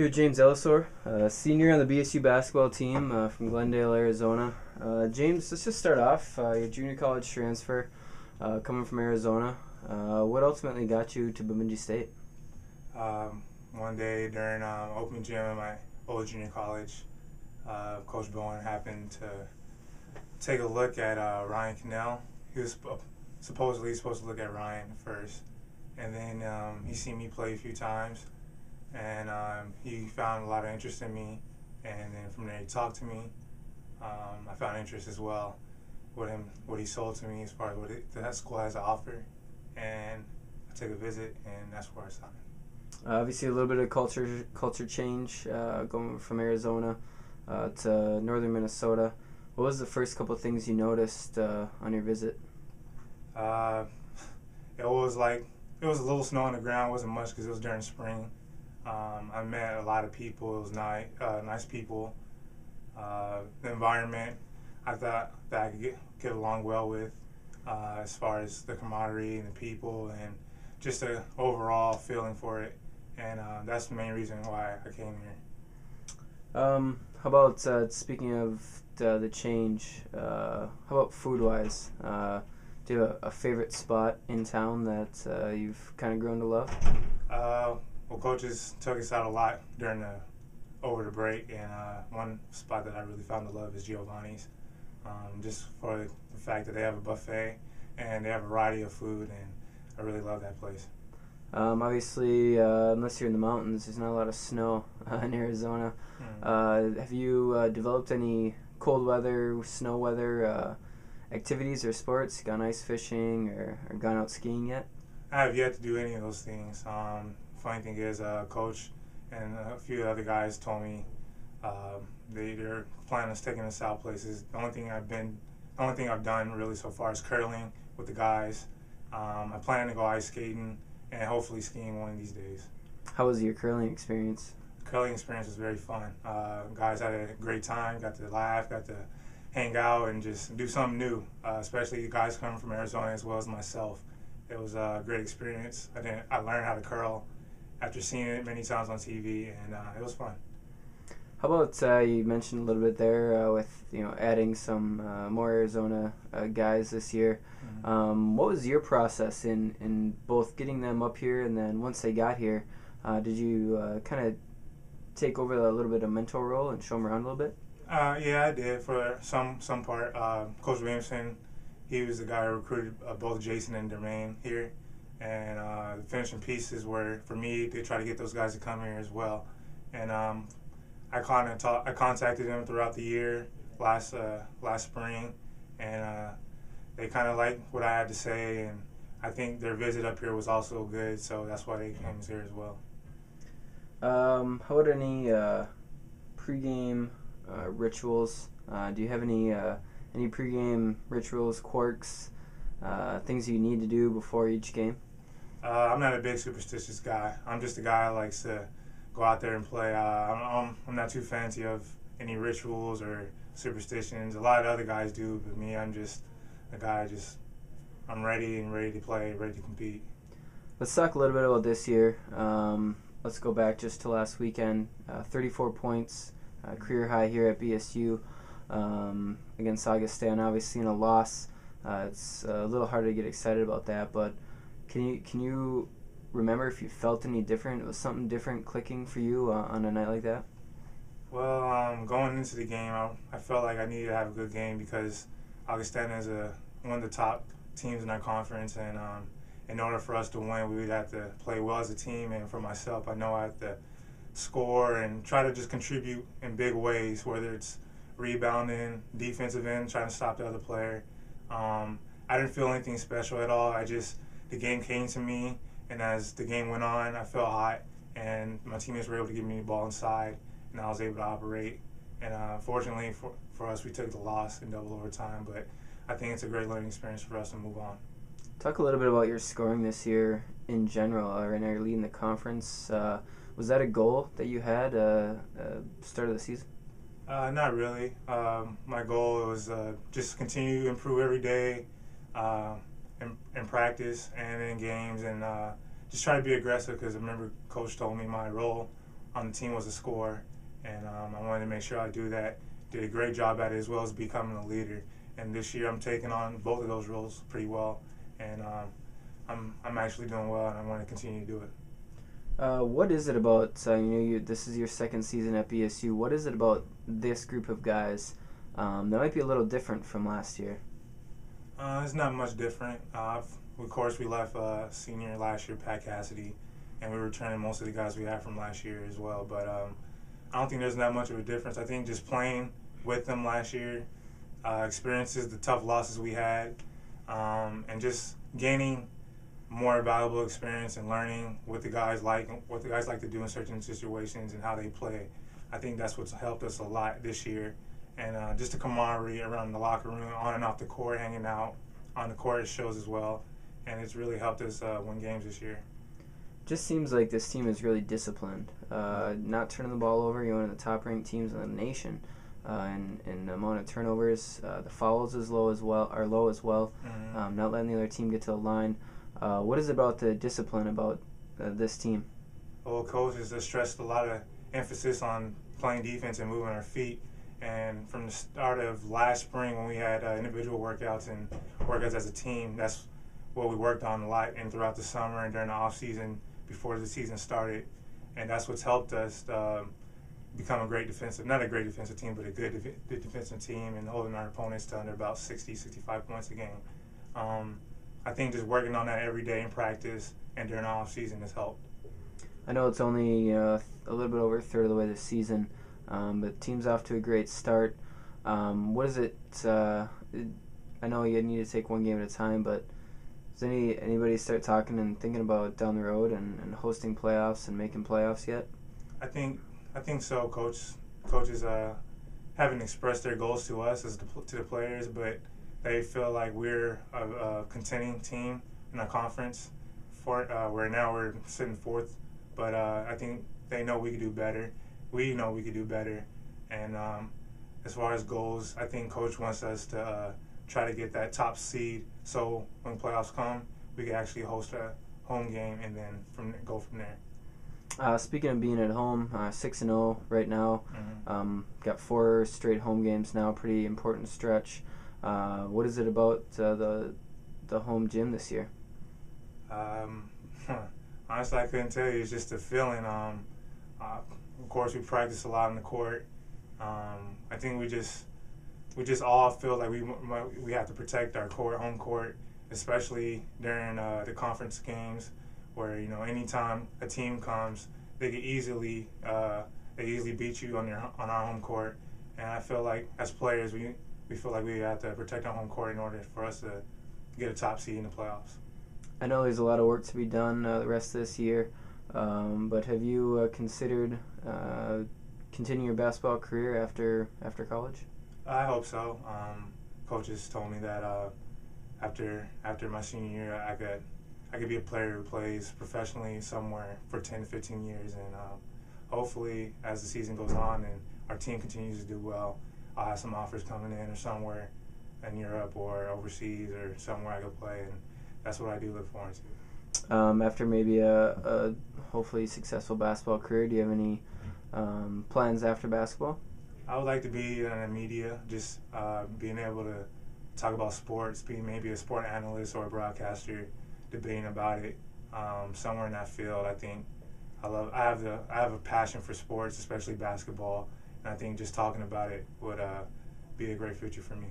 Here, James Ellisor, uh, senior on the BSU basketball team uh, from Glendale, Arizona. Uh, James, let's just start off. Uh, your junior college transfer, uh, coming from Arizona. Uh, what ultimately got you to Bemidji State? Um, one day during um, open gym at my old junior college, Coach Bowen happened to take a look at Ryan Cannell. He was sp- supposedly supposed to look at Ryan first, and then um, he seen me play a few times, and um, he found a lot of interest in me. And then from there, he talked to me. Um, I found interest as well with him, what he sold to me as far as what it, that school has to offer, and I took a visit, and that's where I signed. Uh, obviously, a little bit of culture culture change uh, going from Arizona uh, to northern Minnesota. What was the first couple of things you noticed uh, on your visit? Uh, it was like it was a little snow on the ground. It wasn't much because it was during spring. Um, I met a lot of people. It was nice, uh, nice people. Uh, the environment, I thought that I could get, get along well with, uh, as far as the camaraderie and the people and just the overall feeling for it. And uh, that's the main reason why I came here. Um, how about uh, speaking of the, the change? Uh, how about food wise? Uh, do you have a, a favorite spot in town that uh, you've kind of grown to love? Well, coaches took us out a lot during the over the break, and uh, one spot that I really found to love is Giovanni's, um, just for the fact that they have a buffet and they have a variety of food, and I really love that place. Um, obviously, uh, unless you're in the mountains, there's not a lot of snow uh, in Arizona. Mm. Uh, have you uh, developed any cold weather, snow weather uh, activities or sports? Gone ice fishing or, or gone out skiing yet? I have yet to do any of those things. Um, funny thing is, uh, coach and a few other guys told me um, they, they're planning on taking us out places. The only thing I've been, the only thing I've done really so far is curling with the guys. Um, I plan to go ice skating and hopefully skiing one of these days. How was your curling experience? The curling experience was very fun. Uh, guys had a great time, got to laugh, got to hang out, and just do something new. Uh, especially the guys coming from Arizona as well as myself. It was a great experience. I didn't. I learned how to curl after seeing it many times on TV, and uh, it was fun. How about uh, you mentioned a little bit there uh, with you know adding some uh, more Arizona uh, guys this year. Mm-hmm. Um, what was your process in, in both getting them up here and then once they got here, uh, did you uh, kind of take over a little bit of mentor role and show them around a little bit? Uh, yeah, I did for some some part. Uh, Coach Williamson, he was the guy who recruited uh, both Jason and Dermaine here, and uh, the finishing pieces were for me to try to get those guys to come here as well. And um, I of ta- I contacted them throughout the year last uh, last spring, and uh, they kind of liked what I had to say, and I think their visit up here was also good, so that's why they came here as well. Um, how about any uh, pregame uh, rituals? Uh, do you have any uh, any pregame rituals, quirks, uh, things you need to do before each game? Uh, I'm not a big superstitious guy. I'm just a guy who likes to go out there and play. Uh, I'm, I'm, not too fancy of any rituals or superstitions. A lot of other guys do, but me, I'm just a guy just I'm ready and ready to play, ready to compete. Let's talk a little bit about this year. Um, let's go back just to last weekend. Uh, 34 points, uh, career high here at BSU um, against Augustana. Obviously, in a loss, uh, it's a little hard to get excited about that. But can you can you remember if you felt any different? Was something different clicking for you uh, on a night like that? Well, um, going into the game, I, I felt like I needed to have a good game because Augustana is a one of the top teams in our conference, and um, in order for us to win, we would have to play well as a team. And for myself, I know I have to score and try to just contribute in big ways, whether it's rebounding, defensive end, trying to stop the other player. Um, I didn't feel anything special at all. I just the game came to me, and as the game went on, I felt hot, and my teammates were able to give me the ball inside, and I was able to operate. And uh, fortunately for, for us, we took the loss in double overtime, but I think it's a great learning experience for us to move on. Talk a little bit about your scoring this year in general. Uh, right now, you're leading the conference. Uh, was that a goal that you had uh, uh, start of the season? Uh, not really. Um, my goal was uh, just continue to improve every day uh, in, in practice and in games, and uh, just try to be aggressive. Because I remember coach told me my role on the team was a scorer, and um, I wanted to make sure I do that. Did a great job at it as well as becoming a leader. And this year I'm taking on both of those roles pretty well, and um, I'm I'm actually doing well, and I want to continue to do it. Uh, what is it about uh, you know you, this is your second season at BSU? What is it about this group of guys um, that might be a little different from last year? Uh, it's not much different. Uh, of course, we left uh, senior last year, Pat Cassidy, and we were returning most of the guys we had from last year as well. But um, I don't think there's that much of a difference. I think just playing with them last year, uh, experiences, the tough losses we had, um, and just gaining more valuable experience and learning what the guys like, what the guys like to do in certain situations and how they play. I think that's what's helped us a lot this year. And uh, just the camaraderie around the locker room, on and off the court, hanging out on the court shows as well. And it's really helped us uh, win games this year. Just seems like this team is really disciplined. Uh, not turning the ball over. You're one of the top ranked teams in the nation. Uh, and, and the amount of turnovers, uh, the fouls is low as well, are low as well. Mm-hmm. Um, not letting the other team get to the line. Uh, what is it about the discipline about uh, this team? Well, coach has stressed a lot of emphasis on playing defense and moving our feet. And from the start of last spring, when we had uh, individual workouts and workouts as a team, that's what we worked on a lot. And throughout the summer and during the off season, before the season started, and that's what's helped us um, become a great defensive, not a great defensive team, but a good, good defensive team, and holding our opponents to under about 60, 65 points a game. Um, I think just working on that every day in practice and during the off season has helped. I know it's only uh, a little bit over a third of the way this season, um, but team's off to a great start. Um, what is it, uh, I know you need to take one game at a time, but does any anybody start talking and thinking about down the road and, and hosting playoffs and making playoffs yet? I think I think so. Coach coaches uh, haven't expressed their goals to us as the, to the players, but they feel like we're a, a contending team in a conference. For uh, where now we're sitting fourth, but uh, I think they know we could do better. We know we could do better, and um, as far as goals, I think coach wants us to uh, try to get that top seed. So when playoffs come, we can actually host a home game and then from go from there. Uh, speaking of being at home, uh, six and zero right now. Mm-hmm. Um, got four straight home games now. Pretty important stretch. Uh, what is it about uh, the the home gym this year? Um, honestly, I couldn't tell you. It's just a feeling. Um, uh, course, we practice a lot on the court. Um, I think we just we just all feel like we we have to protect our court, home court, especially during uh, the conference games, where you know anytime a team comes, they can easily uh, they easily beat you on your on our home court. And I feel like as players, we we feel like we have to protect our home court in order for us to get a top seed in the playoffs. I know there's a lot of work to be done uh, the rest of this year, um, but have you uh, considered uh, continuing your basketball career after after college? I hope so. Um, coaches told me that uh, after after my senior year, I could I could be a player who plays professionally somewhere for 10 to 15 years, and um, hopefully, as the season goes on and our team continues to do well, I'll have some offers coming in or somewhere in Europe or overseas or somewhere I could play, and that's what I do look forward to. Um, after maybe a, a hopefully successful basketball career, do you have any um, plans after basketball? I would like to be in the media, just uh, being able to talk about sports, being maybe a sport analyst or a broadcaster, debating about it um, somewhere in that field. I think I love. I have the. I have a passion for sports, especially basketball, and I think just talking about it would uh, be a great future for me.